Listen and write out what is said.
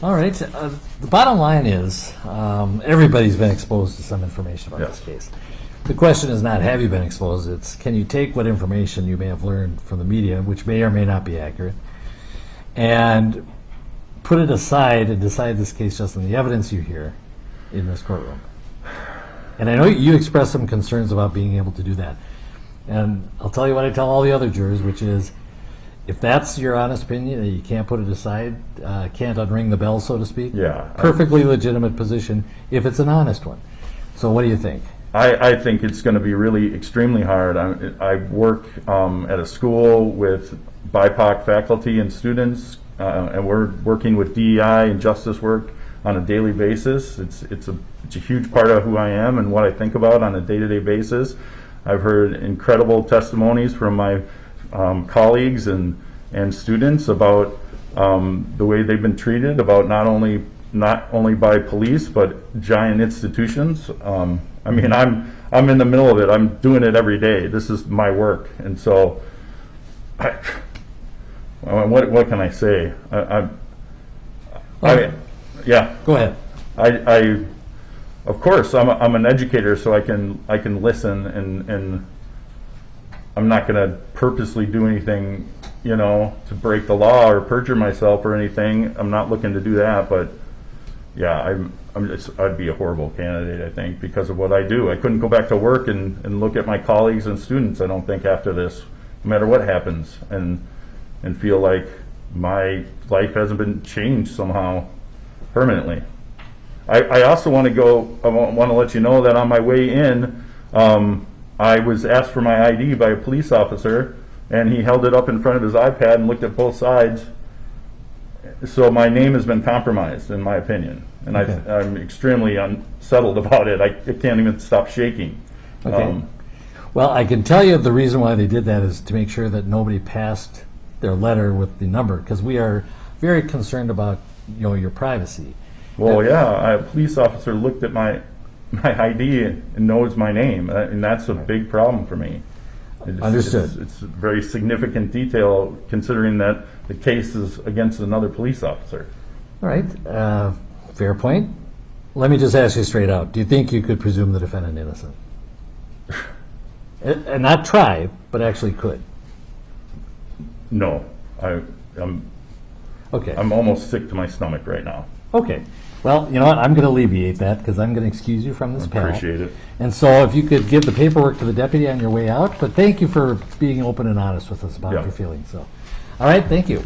All right. Uh, the bottom line is um, everybody's been exposed to some information about Yes. this case. The question is not have you been exposed, it's can you take what information you may have learned from the media, which may or may not be accurate, and put it aside and decide this case just on the evidence you hear in this courtroom. And I know you expressed some concerns about being able to do that. And I'll tell you what I tell all the other jurors, which is if that's your honest opinion and you can't put it aside, uh, can't unring the bell, so to speak. Yeah. Perfectly legitimate position if it's an honest one. So what do you think? I, I think it's going to be really extremely hard. I, I work um, at a school with BIPOC faculty and students, uh, and we're working with DEI and justice work on a daily basis. It's, it's, a, it's a huge part of who I am and what I think about on a day-to-day basis. I've heard incredible testimonies from my um, colleagues and, and students about um, the way they've been treated, about not only not only by police but giant institutions. Um, I mean, I'm I'm in the middle of it. I'm doing it every day. This is my work, and so, I, what what can I say? I, I, I yeah. Go ahead. I, I, of course, I'm, a, I'm an educator, so I can, I can listen and, and I'm not going to purposely do anything, you know, to break the law or perjure myself or anything. I'm not looking to do that, but yeah, I'm, I'm just, I'd be a horrible candidate, I think, because of what I do. I couldn't go back to work and, and look at my colleagues and students, I don't think, after this, no matter what happens, and, and feel like my life hasn't been changed somehow permanently. I, I also want to go, I want to let you know that on my way in, um, I was asked for my ID by a police officer, and he held it up in front of his iPad and looked at both sides. So my name has been compromised, in my opinion, and I, Okay. I'm extremely unsettled about it. I, I can't even stop shaking. Okay. Um, Well, I can tell you the reason why they did that is to make sure that nobody passed their letter with the number, because we are very concerned about, you know, your privacy. Well, yeah, a police officer looked at my, my ID and knows my name, uh, and that's a big problem for me. It's- Understood. It's, it's a very significant detail considering that the case is against another police officer. All right, uh, fair point. Let me just ask you straight out. Do you think you could presume the defendant innocent? And and not try, but actually could? No, I, I'm, Okay. I'm almost sick to my stomach right now. Okay. Well, you know what? I'm going to alleviate that because I'm going to excuse you from this panel. Appreciate it. And so if you could give the paperwork to the deputy on your way out, but thank you for being open and honest with us about Yeah. your feelings. So, all right, thank you.